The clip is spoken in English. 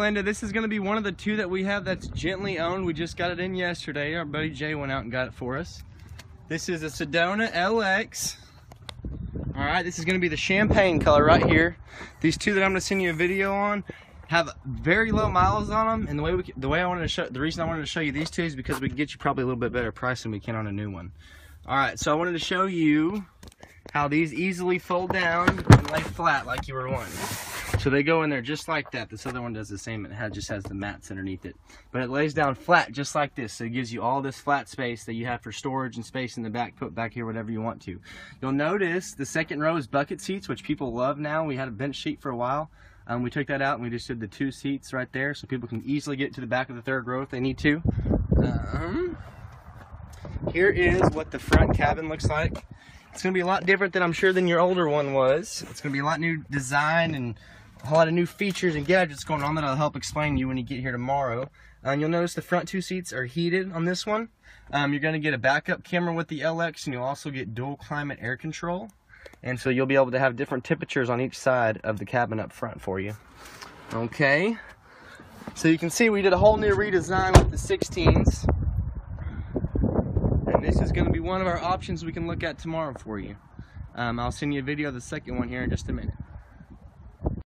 Linda, this is going to be one of the two that we have that's gently owned. We just got it in yesterday. Our buddy Jay went out and got it for us. This is a Sedona LX. All right, this is going to be the champagne color right here. These two that I'm going to send you a video on have very low miles on them, and the way we the way I wanted to show the reason I wanted to show you these two is because we can get you probably a little bit better price than we can on a new one. All right, so I wanted to show you how these easily fold down and lay flat like you were wanting. So they go in there just like that. This other one does the same. It just has the mats underneath it. But it lays down flat just like this. So it gives you all this flat space that you have for storage and space in the back. Put back here whatever you want to. You'll notice the second row is bucket seats, which people love now. We had a bench seat for a while. Um, we took that out and we just did the two seats right there so people can easily get to the back of the third row if they need to. Um, here is what the front cabin looks like. It's going to be a lot different than I'm sure than your older one was. It's going to be a lot new design and a lot of new features and gadgets going on that I'll help explain to you when you get here tomorrow. And um, you'll notice the front two seats are heated on this one. Um, you're going to get a backup camera with the LX and you'll also get dual climate air control. And so you'll be able to have different temperatures on each side of the cabin up front for you. Okay. So you can see we did a whole new redesign with the 16s. And this is going to be one of our options we can look at tomorrow for you. Um, I'll send you a video of the second one here in just a minute.